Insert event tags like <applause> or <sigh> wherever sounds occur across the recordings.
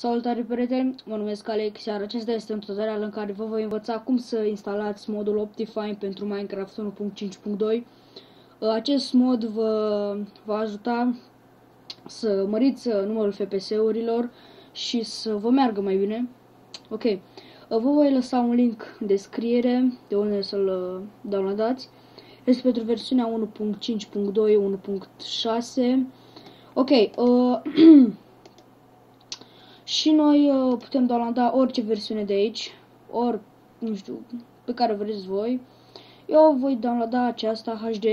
Salutare prieteni, mă numesc Alex, iar acesta este un tutorial în care vă voi învăța cum să instalați modul Optifine pentru Minecraft 1.5.2. Acest mod vă va ajuta să măriți numărul FPS-urilor și să vă meargă mai bine. Ok, vă voi lăsa un link în descriere de unde să-l uh, downloadați. Este pentru versiunea 1.5.2, 1.6. Ok, uh, <clears throat> Și noi uh, putem downloada orice versiune de aici, ori, nu știu, pe care vreți voi. Eu voi downloada aceasta HD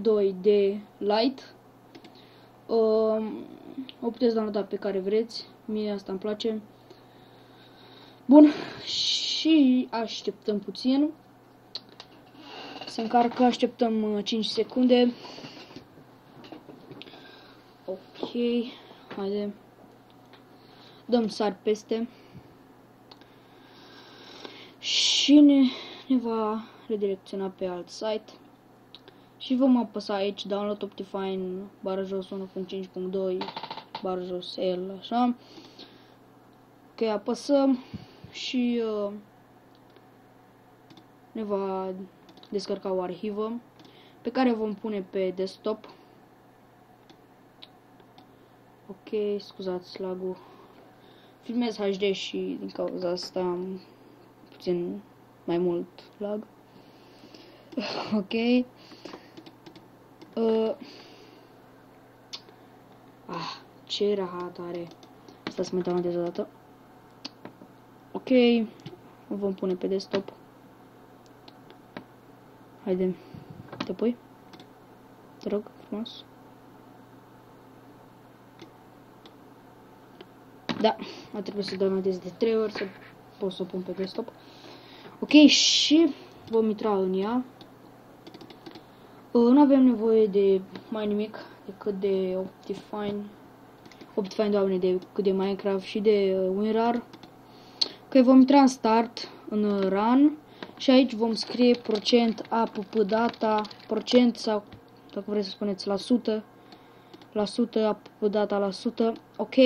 2D Lite. Uh, o puteți downloada pe care vreți, mie asta îmi place. Bun, și așteptăm puțin. Se încarcă, așteptăm 5 uh, secunde. Ok, haide dăm sar peste. Și ne, ne va redirecționa pe alt site. Și vom apăsa aici download Optifine bară jos 1.5.2 bară jos L așa. Ok apăsăm și uh, ne va descărca o arhivă pe care vom pune pe desktop. Ok scuzați lagul filmez HD și din cauza asta am puțin mai mult lag. <laughs> ok. Uh. Ah, ce rahat are. Asta să mai downloadez o dată. Ok. O vom pune pe desktop. Haide. Te pui? Te rog, frumos. Da, a trebuit să downloadez de 3 ori să pot să o pun pe desktop. Ok, și vom intra în ea. Uh, nu avem nevoie de mai nimic decât de Optifine. Optifine, doamne, decât de Minecraft și de uh, WinRAR. Ok, vom intra în Start, în Run. Și aici vom scrie procent app data, procent sau, dacă vreți să spuneți, la sută, la sută, app data la sută. Ok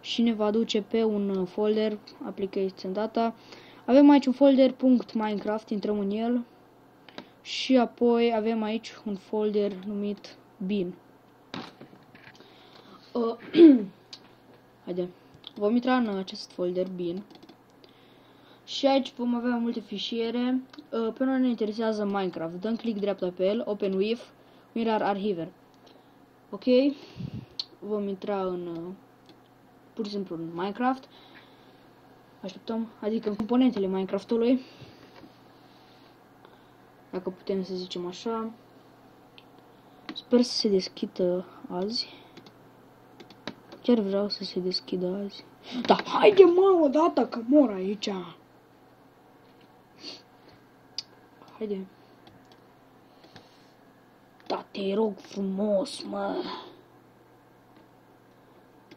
și ne va duce pe un folder application data. Avem aici un folder .minecraft, intrăm în el și apoi avem aici un folder numit bin. Uh, <clears throat> haide. Vom intra în acest folder bin. Și aici vom avea multe fișiere. Uh, pe noi ne interesează Minecraft. Dăm click dreapta pe el, open with, mirror archiver. Ok. Vom intra în uh, pur și simplu în Minecraft. Așteptăm, adică în componentele Minecraftului. Dacă putem să zicem așa. Sper să se deschidă azi. Chiar vreau să se deschidă azi. Da, haide mă, odată că mor aici. Haide. Da, te rog frumos, mă.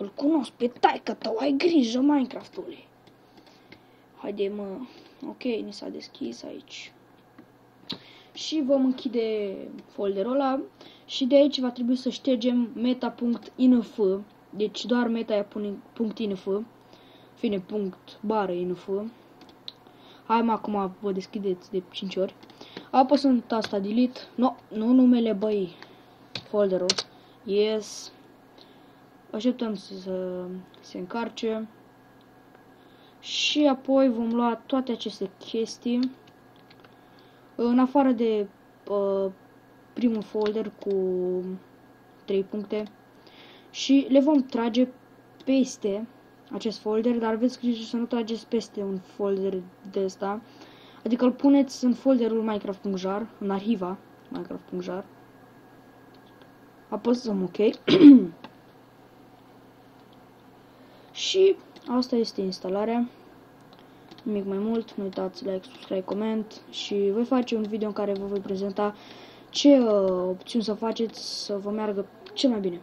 Îl cunosc pe taică tău, ai grijă Minecraftului. Haide mă, ok, ni s-a deschis aici. Și vom închide folderul ăla și de aici va trebui să ștergem meta.inf, deci doar meta.inf, fine, punct, bară inf. Hai mă, acum vă deschideți de 5 ori. Apăsăm tasta delete, no, nu numele băi, folderul, yes, Așteptăm să se încarce. Și apoi vom lua toate aceste chestii. În afară de uh, primul folder cu 3 puncte. Și le vom trage peste acest folder, dar aveți grijă să nu trageți peste un folder de ăsta. Adică îl puneți în folderul minecraft.jar, în arhiva minecraft.jar. Apăsăm OK. <clears throat> Și asta este instalarea. Nimic mai mult, nu uitați like, subscribe, coment și voi face un video în care vă voi prezenta ce uh, opțiuni să faceți să vă meargă cel mai bine.